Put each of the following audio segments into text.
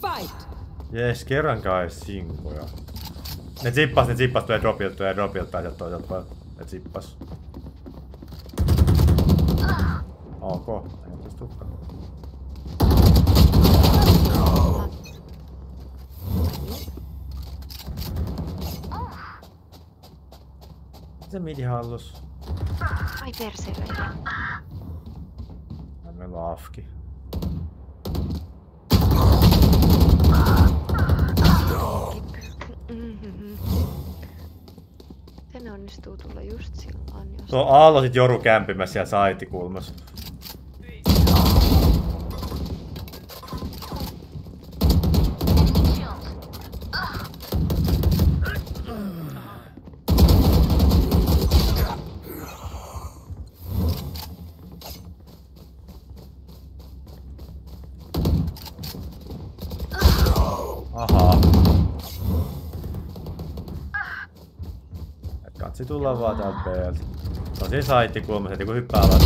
Fight! Jes, kerran kai sinkoja. Ne zippas, ne zippas, tulee dropilta, tulee dropilta sieltä toiselta puolelta. Ne zippas. Ok, ei pysty tukkaan. Se midi hallus. Ai perseelle. Meillä on afki. Mm-hmm. Se onnistuu tulla just Tuo Aallo sit joru kämpimässä siellä saitikulmassa. Katsi tulla vaan täältä. Se on siinä saittikulmassa, heti kun hyppää alas.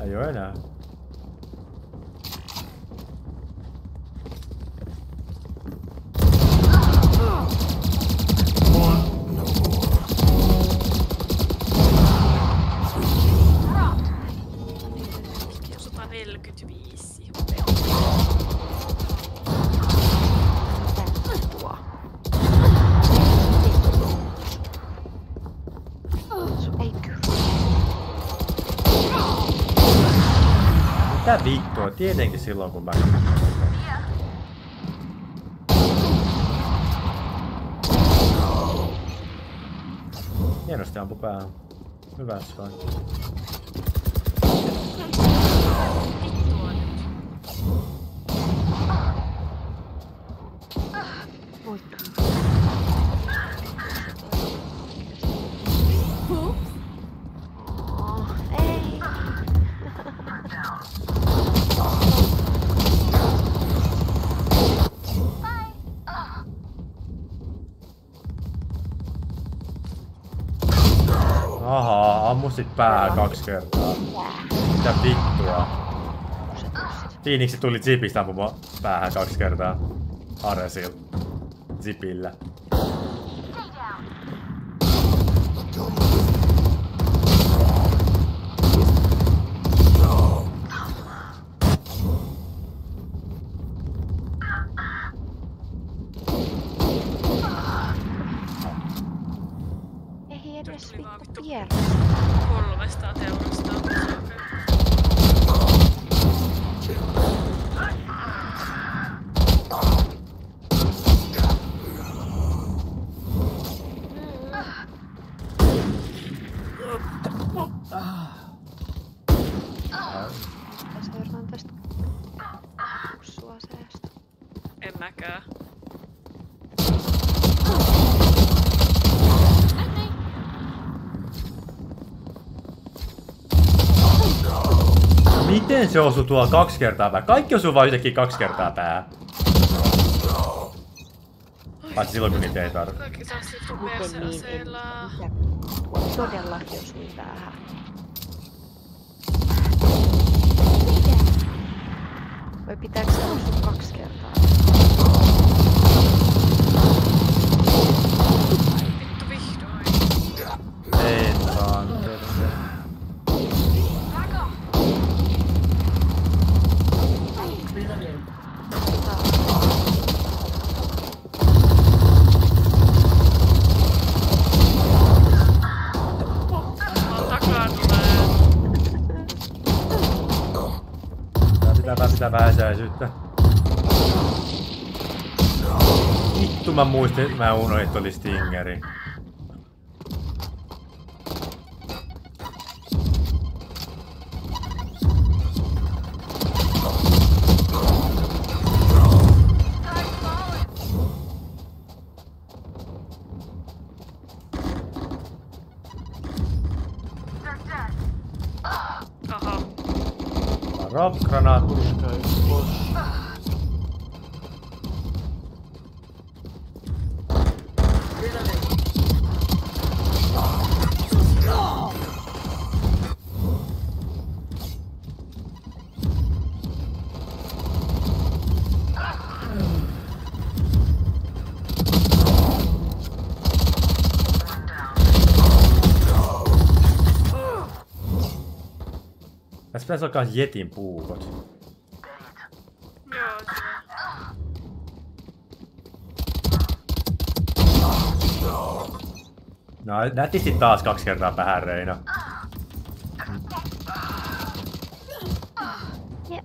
Ei oo enää. Mitä vittua? Tietenkin silloin kun mä... Hienosti ampu päähän. Hyvä vain. Sit pää kaksi kertaa. Mitä vittua? Phoenix tuli Zipistä ampumaan päähän kaksi kertaa. Aresil. Zipillä. Ei edes vittu vittu pierä. 300 teurastaa. Miten se osuu tuolla kaksi kertaa päähän? Kaikki osuu vaan yhtäkkiä kaksi kertaa päähän. Paitsi silloin kun niitä ei tarvitse. Kaikki taas niin? Tuo todellakin osui päähän. Vai pitääkö se osua kaksi kertaa? Vähän pitää vähäisäisyyttä. Vittu mä muistin, mä unohdin, että oli Stingeri. Aha. Tässä pitäisi kans jetin puukot. No nätisti taas kaksi kertaa päähän Reina. Ja.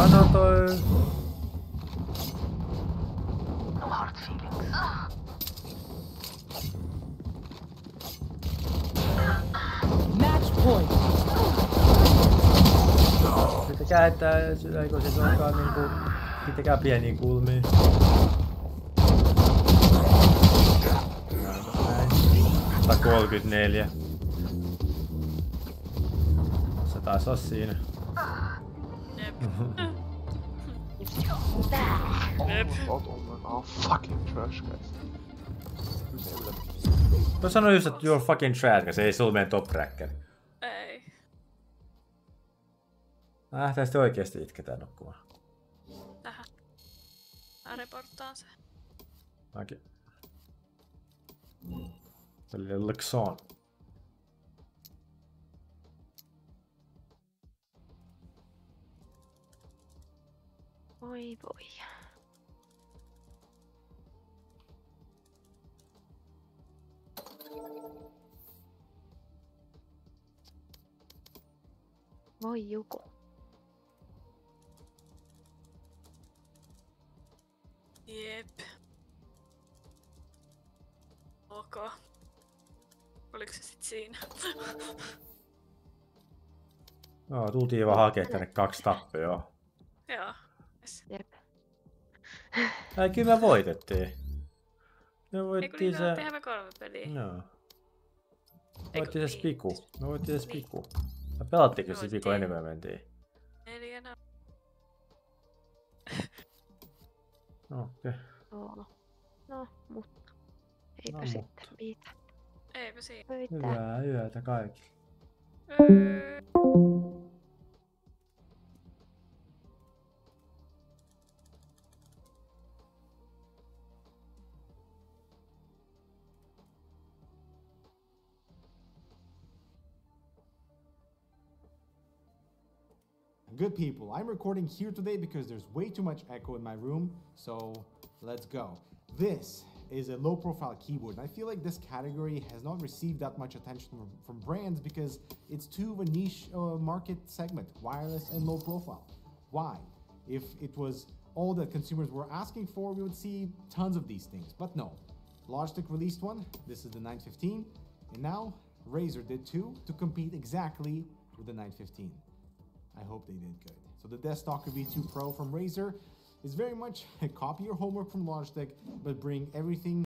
Match point. Pitäkää, että eikö se onkaan niinku... Pitäkää pieniä kulmia. Näin. 134. Se taisi olla siinä. Fucking trash guys. Helvete. Mä sanoin just, että you're fucking trash, se ei sulla meidän top tracker. Ei. Mä lähtee sitten oikeesti itketään nukkumaan. Tähän. Mä reporttaan se. Mäkin. Oli Luxon. Voi voi. Juku. Jep. Ok. Oliko se sit siinä? Joo, tultiin vaan hakea tänne kaksi tappioa. Joo. Yes. Jep. Ei, kyllä me voitettiin. Me Ei kun voittiin niin, se... tehdään me kolme peliä. Joo. Ei Voittiin kun se niin. spiku. Me voittiin se Niin. spiku. Me pelattiinko Me se spiku enemmän mentiin? Neljänä. No, okei. Joo. No, mutta. Eipä No, sitten mutta. mitään. Eipä siinä. Hyvää yötä kaikille. Öö. Good people, I'm recording here today because there's way too much echo in my room, so let's go. This is a low profile keyboard, and I feel like this category has not received that much attention from, brands because it's too of a niche uh, market segment wireless and low profile. Why? If it was all that consumers were asking for, we would see tons of these things, but no. Logitech released one, this is the 915, and now Razer did too to compete exactly with the 915. I hope they did good. So the Desktop V2 Pro from Razer is very much a copy your homework from Logitech, but bring everything